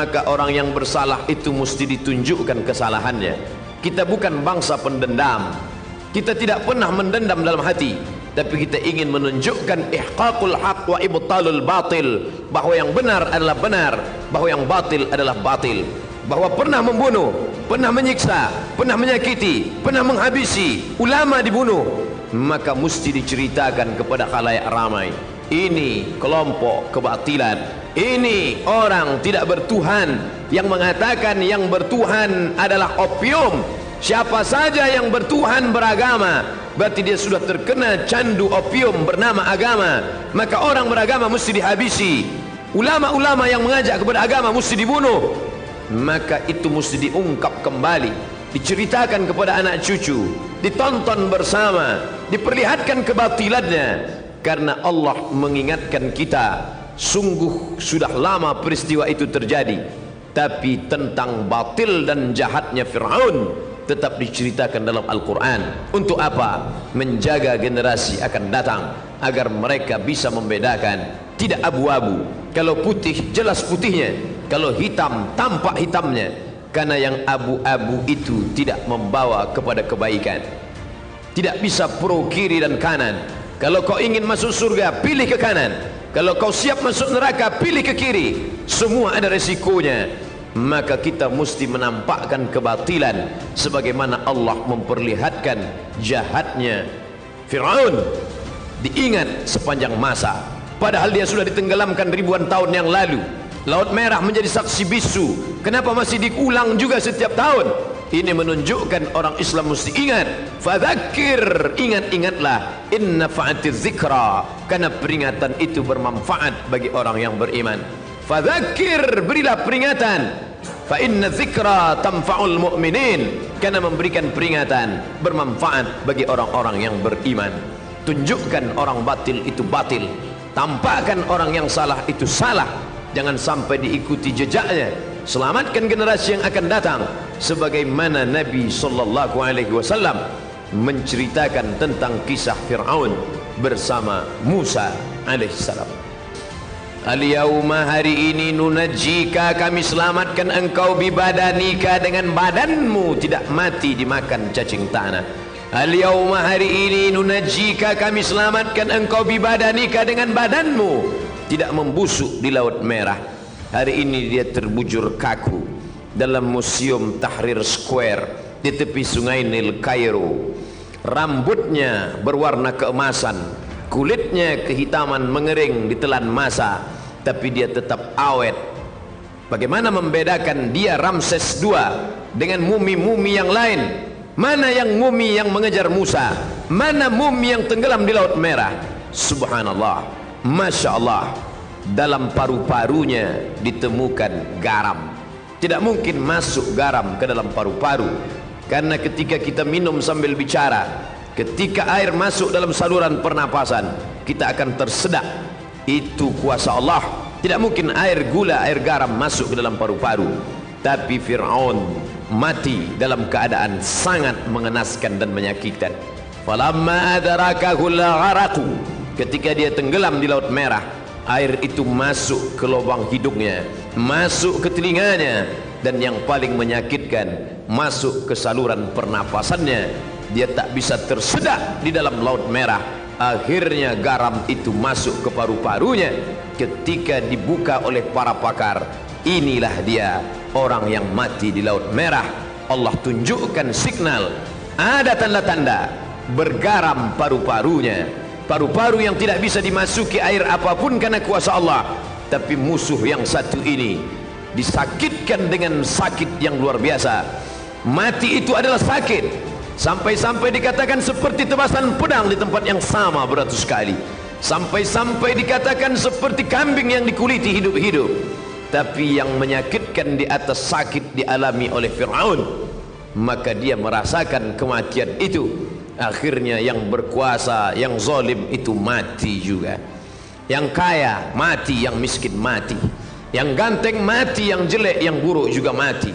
maka orang yang bersalah itu mesti ditunjukkan kesalahannya. Kita bukan bangsa pendendam. Kita tidak pernah mendendam dalam hati. Tapi kita ingin menunjukkan ihqaqul haq wa ibtalul batil. Bahawa yang benar adalah benar bahawa yang batil adalah batil. Bahawa pernah membunuh pernah menyiksa pernah menyakiti pernah menghabisi ulama dibunuh maka mesti diceritakan kepada khalayak ramai ini kelompok kebatilan. Ini orang tidak bertuhan. Yang mengatakan yang bertuhan adalah opium. Siapa saja yang bertuhan beragama berarti dia sudah terkena candu opium bernama agama. Maka orang beragama mesti dihabisi. Ulama-ulama yang mengajak kepada agama mesti dibunuh. Maka itu mesti diungkap kembali. Diceritakan kepada anak cucu. Ditonton bersama. Diperlihatkan kebatilannya karena Allah mengingatkan kita sungguh sudah lama peristiwa itu terjadi. Tapi tentang batil dan jahatnya Fir'aun tetap diceritakan dalam Al-Quran. Untuk apa? menjaga generasi akan datang agar mereka bisa membedakan. Tidak abu-abu. Kalau putih jelas putihnya. Kalau hitam tampak hitamnya. Karena yang abu-abu itu tidak membawa kepada kebaikan. Tidak bisa pro kiri dan kanan kalau kau ingin masuk surga pilih ke kanan. Kalau kau siap masuk neraka pilih ke kiri. Semua ada resikonya. Maka kita mesti menampakkan kebatilan sebagaimana Allah memperlihatkan jahatnya Fir'aun. Diingat sepanjang masa. Padahal dia sudah ditenggelamkan ribuan tahun yang lalu. Laut Merah menjadi saksi bisu. Kenapa masih diulang juga setiap tahun? Ini menunjukkan orang Islam mesti ingat. Fadzakir, ingat-ingatlah. Inna fa'atiz zikra. Karena peringatan itu bermanfaat bagi orang yang beriman. Fadzakir, berilah peringatan. Fa inna zikra tamfa'ul mu'minin. Karena memberikan peringatan bermanfaat bagi orang-orang yang beriman. Tunjukkan orang batil itu batil. Tampakkan orang yang salah itu salah jangan sampai diikuti jejaknya selamatkan generasi yang akan datang sebagaimana Nabi sallallahu alaihi wasallam menceritakan tentang kisah Firaun bersama Musa alaihi salam. Al-yawma hari ini nunajjika kami selamatkan engkau bibadanika dengan badanmu tidak mati dimakan cacing tanah. Al-yawma hari ini nunajjika kami selamatkan engkau bibadanika dengan badanmu tidak membusuk di laut merah hari ini dia terbujur kaku dalam museum Tahrir Square di tepi sungai Nil Cairo. Rambutnya berwarna keemasan kulitnya kehitaman mengering ditelan masa tapi dia tetap awet. Bagaimana membedakan dia Ramses II dengan mumi-mumi yang lain? Mana yang mumi yang mengejar Musa? Mana mumi yang tenggelam di laut merah? Subhanallah. Masya Allah dalam paru-parunya ditemukan garam. Tidak mungkin masuk garam ke dalam paru-paru. Karena ketika kita minum sambil bicara ketika air masuk dalam saluran pernapasan kita akan tersedak. Itu kuasa Allah. Tidak mungkin air gula air garam masuk ke dalam paru-paru. Tapi Fir'aun mati dalam keadaan sangat mengenaskan dan menyakitkan. Falamma adrakahu al-gharaqu. Ketika dia tenggelam di laut merah air itu masuk ke lubang hidungnya masuk ke telinganya dan yang paling menyakitkan masuk ke saluran pernapasannya. Dia tak bisa tersedak di dalam laut merah. Akhirnya garam itu masuk ke paru-parunya. Ketika dibuka oleh para pakar inilah dia orang yang mati di laut merah. Allah tunjukkan signal. Ada tanda-tanda. Bergaram paru-parunya paru-paru yang tidak bisa dimasuki air apapun karena kuasa Allah. Tapi musuh yang satu ini disakitkan dengan sakit yang luar biasa. Mati itu adalah sakit. Sampai-sampai dikatakan seperti tebasan pedang di tempat yang sama beratus kali. Sampai-sampai dikatakan seperti kambing yang dikuliti hidup-hidup. Tapi yang menyakitkan di atas sakit dialami oleh Fir'aun. Maka dia merasakan kematian itu akhirnya yang berkuasa yang zalim itu mati juga. Yang kaya mati yang miskin mati. Yang ganteng mati yang jelek yang buruk juga mati.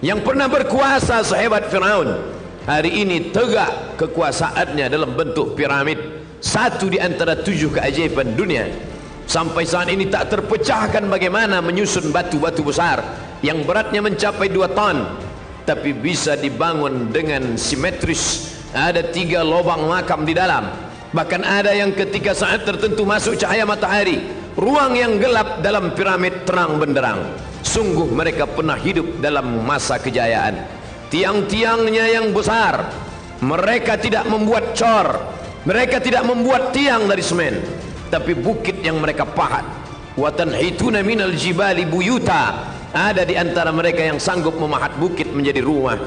Yang pernah berkuasa sehebat Firaun hari ini tegak kekuasaannya dalam bentuk piramid. Satu di antara tujuh keajaiban dunia. Sampai saat ini tak terpecahkan bagaimana menyusun batu-batu besar yang beratnya mencapai 2 ton tapi bisa dibangun dengan simetris ada tiga lubang makam di dalam. Bahkan ada yang ketika saat tertentu masuk cahaya matahari ruang yang gelap dalam piramid terang benderang. Sungguh mereka pernah hidup dalam masa kejayaan. Tiang-tiangnya yang besar mereka tidak membuat cor mereka tidak membuat tiang dari semen tapi bukit yang mereka pahat. Wa tanhituna minal jibali buyuta. Ada di antara mereka yang sanggup memahat bukit menjadi rumah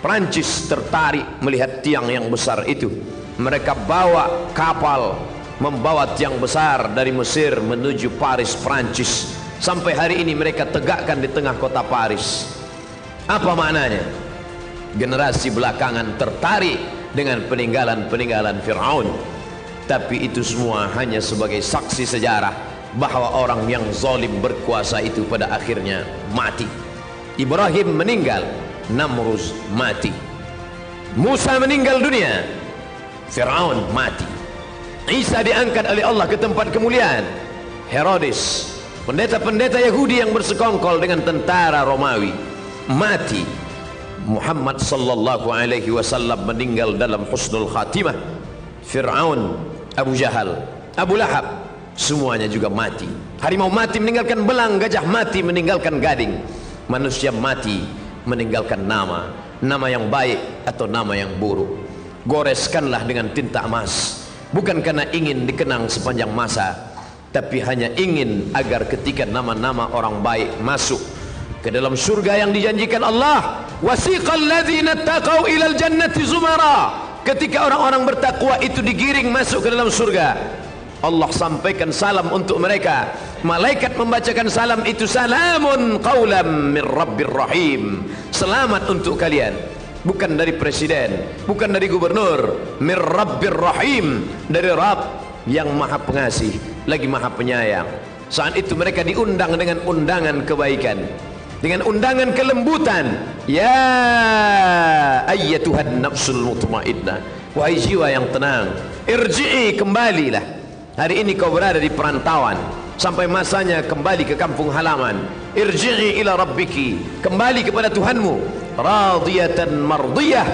Prancis tertarik melihat tiang yang besar itu. Mereka bawa kapal membawa tiang besar dari Mesir menuju Paris Prancis sampai hari ini mereka tegakkan di tengah kota Paris. Apa maknanya? Generasi belakangan tertarik dengan peninggalan-peninggalan Fir'aun. Tapi itu semua hanya sebagai saksi sejarah bahawa orang yang zalim berkuasa itu pada akhirnya mati. Ibrahim meninggal Namruz mati. Musa meninggal dunia. Fir'aun mati. Isa diangkat oleh Allah ke tempat kemuliaan. Herodes pendeta-pendeta Yahudi yang bersekongkol dengan tentara Romawi mati. Muhammad sallallahu alaihi wasallam meninggal dalam husnul khatimah. Fir'aun Abu Jahal Abu Lahab semuanya juga mati. Harimau mati meninggalkan belang gajah mati meninggalkan gading. Manusia mati meninggalkan nama nama yang baik atau nama yang buruk. Goreskanlah dengan tinta emas. Bukan karena ingin dikenang sepanjang masa tapi hanya ingin agar ketika nama-nama orang baik masuk ke dalam surga yang dijanjikan Allah. Wasiqal ladzina taqau ilal jannati zumara. Ketika orang-orang bertakwa itu digiring masuk ke dalam surga Allah sampaikan salam untuk mereka malaikat membacakan salam itu salamun qawlam min rabbir rahim. Selamat untuk kalian. Bukan dari presiden bukan dari gubernur. Min rabbir rahim. Dari Rabb yang maha pengasih lagi maha penyayang. Saat itu mereka diundang dengan undangan kebaikan. Dengan undangan kelembutan. Ya ayyatuhan nafsul mutmainnah wahai jiwa yang tenang irji'i kembalilah. Hari ini kau berada di perantauan sampai masanya kembali ke kampung halaman. Irji'i ila rabbiki, kembali kepada Tuhanmu. Radiyatan mardiyah,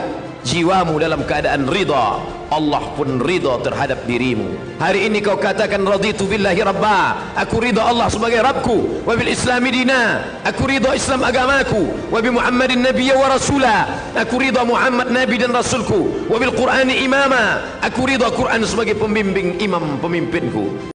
jiwamu dalam keadaan ridha. Allah pun ridha terhadap dirimu. Hari ini kau katakan raditu billahi rabba. Aku ridha Allah sebagai Rabbku. Wa bil islami dina. Aku ridha Islam agamaku. Wa bi Muhammadin nabiyya wa rasula. Aku ridha Muhammad nabi dan rasulku. Wa bil Qur'ani imama. Aku ridha Quran sebagai pembimbing imam pemimpinku.